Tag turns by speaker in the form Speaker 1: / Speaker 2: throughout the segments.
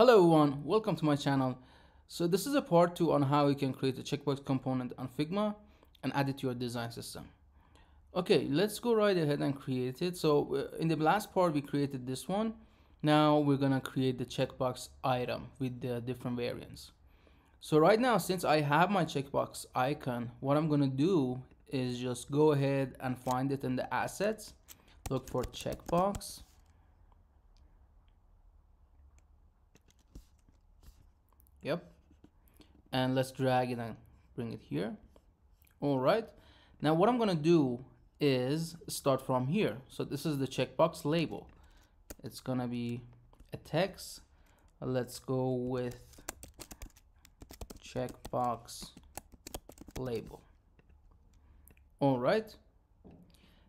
Speaker 1: Hello everyone, welcome to my channel. So this is a part 2 on how you can create a checkbox component on Figma and add it to your design system. Okay, let's go right ahead and create it. So uh, in the last part we created this one. Now we're gonna create the checkbox item with the different variants. So right now, since I have my checkbox icon, what I'm gonna do is just go ahead and find it in the assets, look for checkbox, Yep. And let's drag it and bring it here. All right. Now what I'm going to do is start from here. So this is the checkbox label. It's going to be a text. Let's go with checkbox label. All right.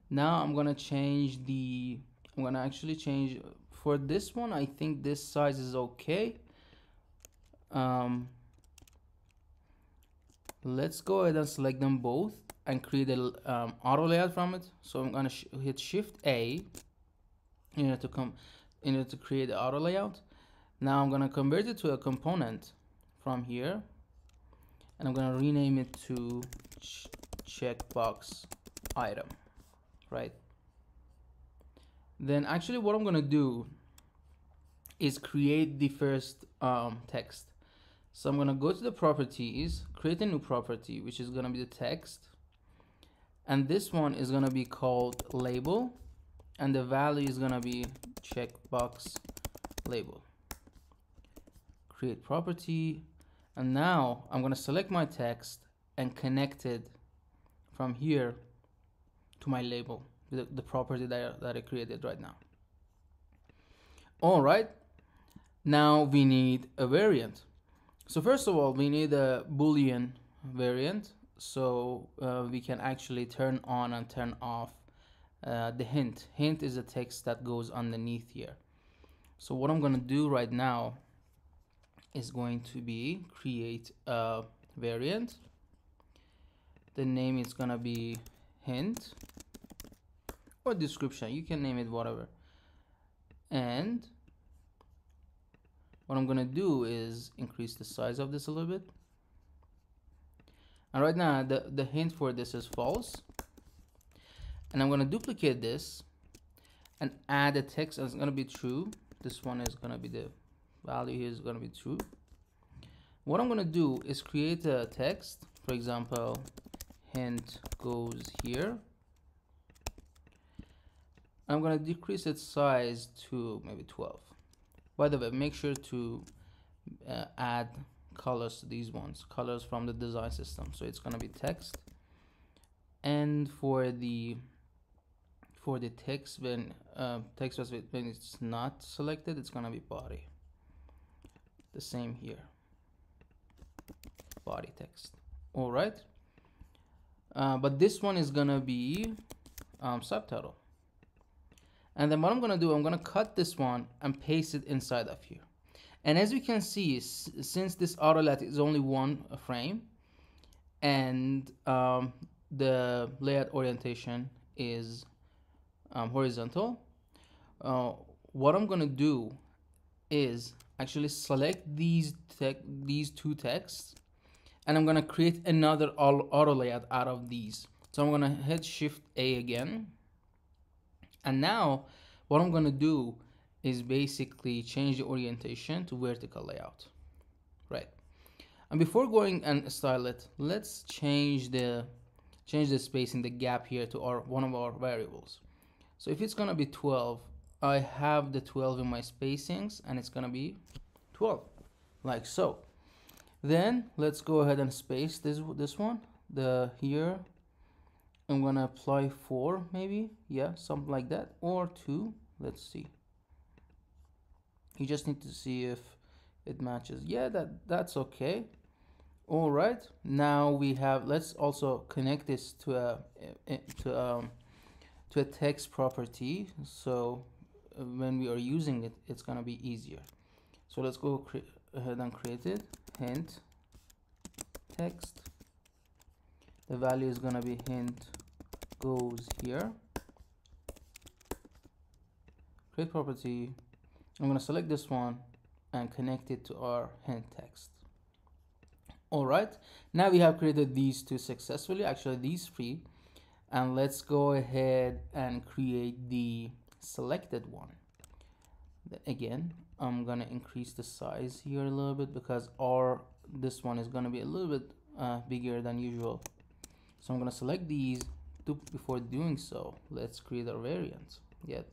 Speaker 1: Now I'm going to change the, I'm going to actually change for this one. I think this size is okay um, let's go ahead and select them both and create a um, auto layout from it. So I'm gonna hit shift A in order to come in order to create the auto layout. Now I'm gonna convert it to a component from here and I'm gonna rename it to ch checkbox item right? Then actually what I'm gonna do is create the first um, text so I'm gonna go to the properties, create a new property, which is gonna be the text. And this one is gonna be called label. And the value is gonna be checkbox label. Create property. And now I'm gonna select my text and connect it from here to my label, the, the property that I, that I created right now. All right, now we need a variant. So first of all, we need a boolean variant so uh, we can actually turn on and turn off uh, the hint. Hint is a text that goes underneath here. So what I'm going to do right now is going to be create a variant. The name is going to be hint or description. You can name it whatever. And what I'm gonna do is increase the size of this a little bit. And right now the, the hint for this is false. And I'm gonna duplicate this and add a text that's gonna be true. This one is gonna be the value here is gonna be true. What I'm gonna do is create a text. For example hint goes here. I'm gonna decrease its size to maybe 12 by the way make sure to uh, add colors to these ones. Colors from the design system. So it's going to be text. And for the for the text when uh, text was when it's not selected it's going to be body. The same here. Body text. All right. Uh, but this one is gonna be um, subtitle and then what I'm going to do, I'm going to cut this one and paste it inside of here. And as you can see, since this auto layout is only one frame and um, the layout orientation is um, horizontal, uh, what I'm going to do is actually select these these two texts and I'm going to create another auto layout out of these. So I'm going to hit shift A again and now what I'm going to do is basically change the orientation to vertical layout. Right. And before going and style it, let's change the change the spacing, the gap here to our one of our variables. So if it's gonna be 12, I have the 12 in my spacings and it's gonna be 12, like so. Then let's go ahead and space this this one. The here I'm gonna apply four maybe yeah something like that or two let's see. You just need to see if it matches. Yeah that that's okay. All right now we have let's also connect this to a to um to a text property. So uh, when we are using it it's gonna be easier. So let's go ahead and create it. Hint. Text. The value is gonna be hint goes here. Create property. I'm gonna select this one and connect it to our hint text. All right now we have created these two successfully actually these three. And let's go ahead and create the selected one. Again I'm gonna increase the size here a little bit because our this one is gonna be a little bit uh, bigger than usual. So I'm gonna select these before doing so. Let's create our variant yet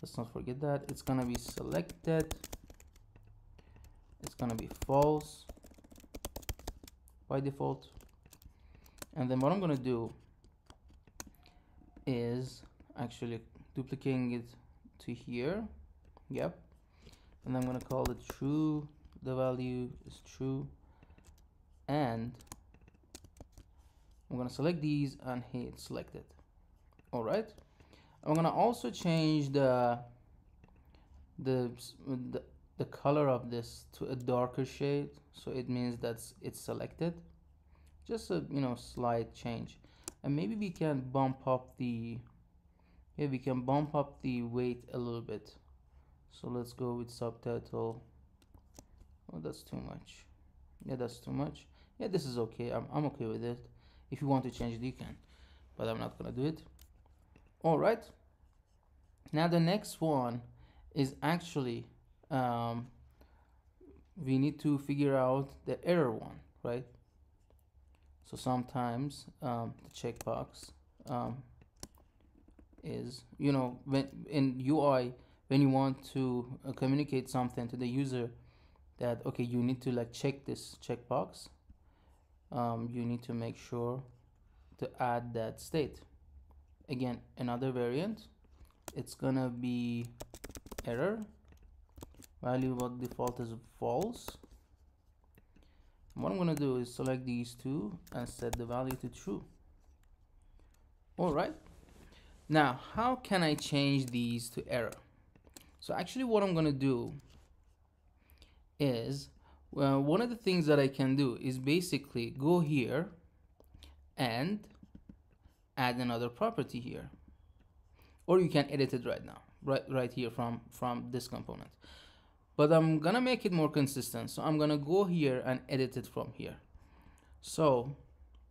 Speaker 1: let's not forget that. It's gonna be selected. It's gonna be false by default. And then what I'm gonna do is actually duplicating it to here. Yep. And I'm gonna call it true. The value is true. And I'm gonna select these and hit selected. All right. I'm gonna also change the the, the the color of this to a darker shade. So it means that it's selected. Just a you know slight change. And maybe we can bump up the yeah we can bump up the weight a little bit. So let's go with subtitle. Oh that's too much. Yeah that's too much. Yeah this is okay. I'm, I'm okay with it if you want to change it you can but I'm not gonna do it. All right. Now the next one is actually um, we need to figure out the error one right? So sometimes um, the checkbox um, is you know when in UI when you want to uh, communicate something to the user that okay you need to like check this checkbox um, you need to make sure to add that state. Again another variant it's gonna be error. Value by default is false. What I'm gonna do is select these two and set the value to true. All right now how can I change these to error? So actually what I'm gonna do is well, one of the things that I can do is basically go here and add another property here. Or you can edit it right now right right here from from this component. But I'm gonna make it more consistent. So I'm gonna go here and edit it from here. So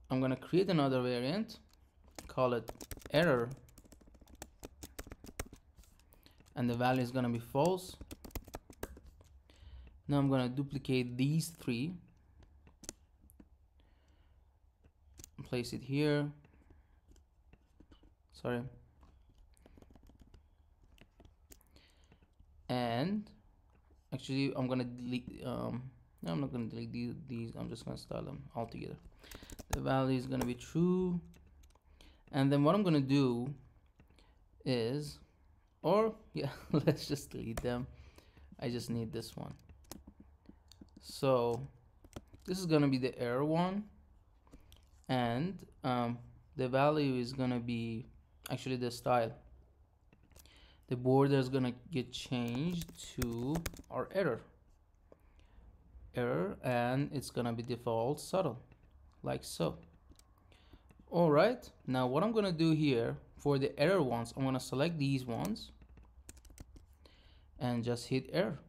Speaker 1: I'm gonna create another variant call it error and the value is to be false now I'm going to duplicate these three. Place it here. Sorry. And actually I'm gonna delete um no, I'm not gonna delete these, these. I'm just gonna style them all together. The value is gonna be true. And then what I'm gonna do is or yeah let's just delete them. I just need this one so this is gonna be the error one. And um, the value is gonna be actually the style. The border is gonna get changed to our error. Error and it's gonna be default subtle like so. All right now what I'm gonna do here for the error ones I'm gonna select these ones and just hit error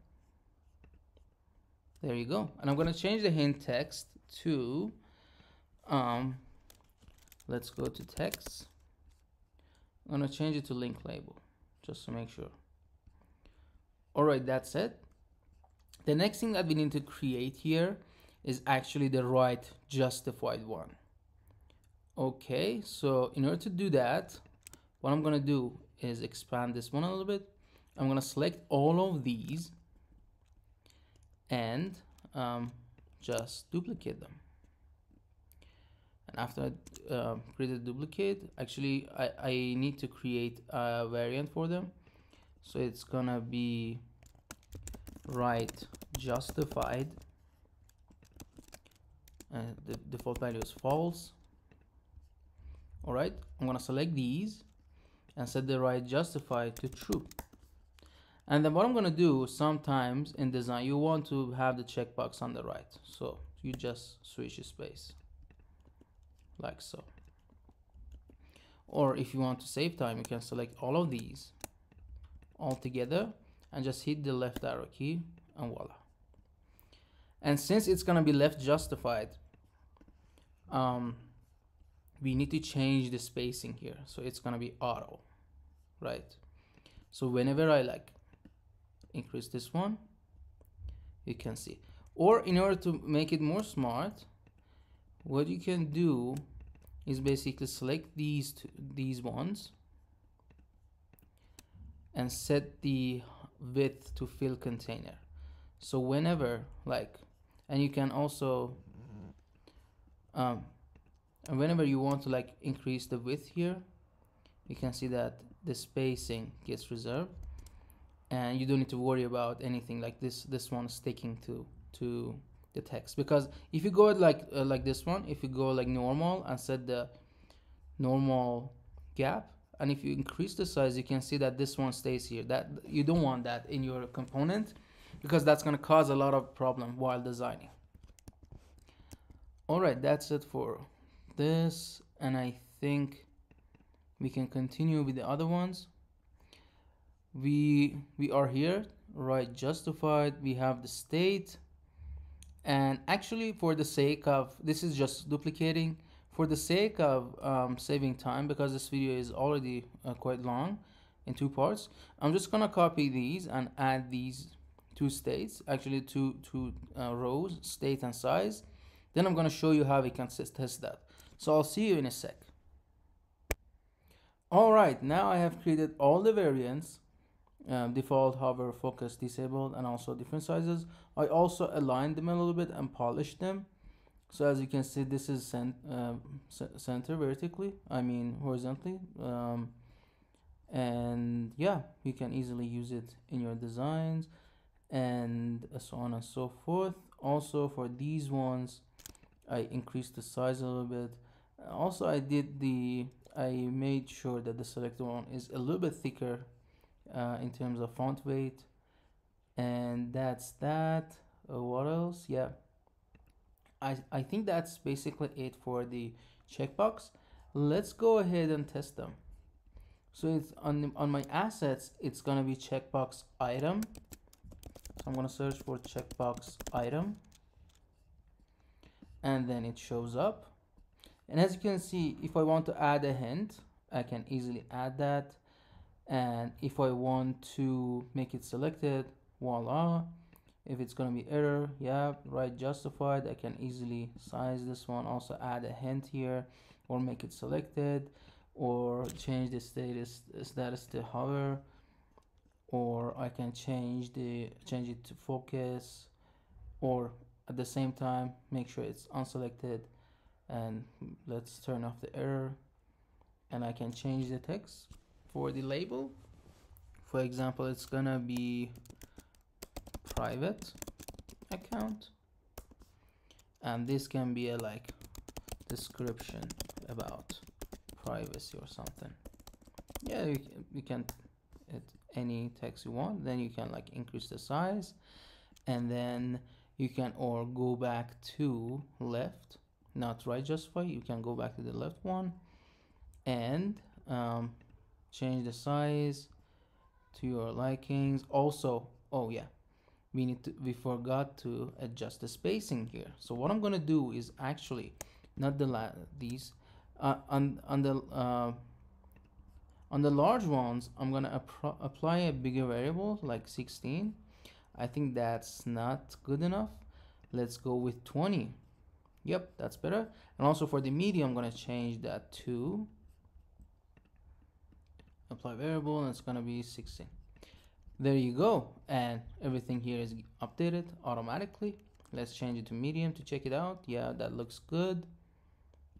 Speaker 1: there you go. And I'm gonna change the hint text to um let's go to text. I'm gonna change it to link label just to make sure. All right that's it. The next thing that we need to create here is actually the right justified one. Okay so in order to do that what I'm gonna do is expand this one a little bit. I'm gonna select all of these and um, just duplicate them. And after I uh, create a duplicate actually I, I need to create a variant for them. So it's gonna be right justified. And the default value is false. All right I'm gonna select these and set the right justified to true. And then what I'm gonna do sometimes in design, you want to have the checkbox on the right. So you just switch the space like so. Or if you want to save time, you can select all of these all together and just hit the left arrow key and voila and since it's gonna be left justified um, we need to change the spacing here so it's gonna be auto right so whenever I like increase this one you can see. Or in order to make it more smart what you can do is basically select these two, these ones and set the width to fill container. So whenever like and you can also um, and whenever you want to like increase the width here you can see that the spacing gets reserved and you don't need to worry about anything like this this one sticking to to the text. Because if you go like uh, like this one if you go like normal and set the normal gap and if you increase the size you can see that this one stays here. That you don't want that in your component because that's going to cause a lot of problem while designing. All right that's it for this and I think we can continue with the other ones we we are here right justified. We have the state. And actually for the sake of this is just duplicating. For the sake of um, saving time because this video is already uh, quite long in two parts I'm just gonna copy these and add these two states actually two two uh, rows state and size. Then I'm gonna show you how we can test that. So I'll see you in a sec. Alright now I have created all the variants um, default hover focus disabled and also different sizes. I also aligned them a little bit and polished them. So as you can see this is cent uh, center vertically I mean horizontally um, and yeah you can easily use it in your designs and so on and so forth. Also for these ones I increased the size a little bit. Also I did the I made sure that the selected one is a little bit thicker uh, in terms of font weight. And that's that. Uh, what else? Yeah. I, I think that's basically it for the checkbox. Let's go ahead and test them. So it's on, on my assets it's gonna be checkbox item. So I'm gonna search for checkbox item. And then it shows up. And as you can see if I want to add a hint I can easily add that and if I want to make it selected voila. If it's gonna be error yeah right justified I can easily size this one. Also add a hint here or make it selected or change the status status to hover. Or I can change the change it to focus or at the same time make sure it's unselected and let's turn off the error. And I can change the text for the label. For example it's gonna be private account. And this can be a like description about privacy or something. Yeah you can, you can any text you want. Then you can like increase the size. And then you can or go back to left. Not right justify you can go back to the left one. And um, change the size to your likings. Also oh yeah we need to we forgot to adjust the spacing here. So what i'm going to do is actually not the la these uh, on on the uh, on the large ones i'm going to apply a bigger variable like 16 i think that's not good enough. Let's go with 20 yep that's better. And also for the medium i'm going to change that to apply variable and it's gonna be 16 there you go and everything here is updated automatically. Let's change it to medium to check it out. Yeah that looks good.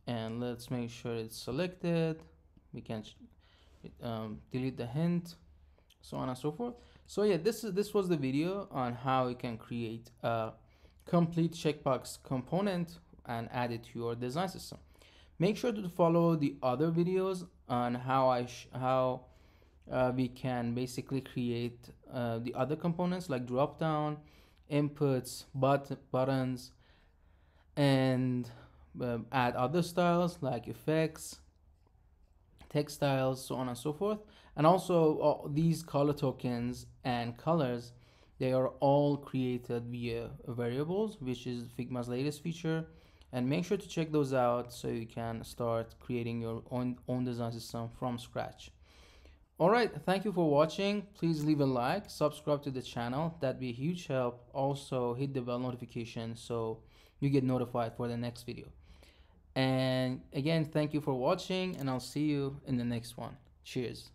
Speaker 1: And let's make sure it's selected. We can um, delete the hint so on and so forth. So yeah this is this was the video on how you can create a complete checkbox component and add it to your design system. Make sure to follow the other videos on how I how uh, we can basically create uh, the other components like drop down inputs but buttons and uh, add other styles like effects text styles so on and so forth and also these color tokens and colors They are all created via variables, which is Figma's latest feature. And make sure to check those out so you can start creating your own, own design system from scratch. Alright, thank you for watching. Please leave a like, subscribe to the channel. That'd be a huge help. Also, hit the bell notification so you get notified for the next video. And again, thank you for watching and I'll see you in the next one. Cheers.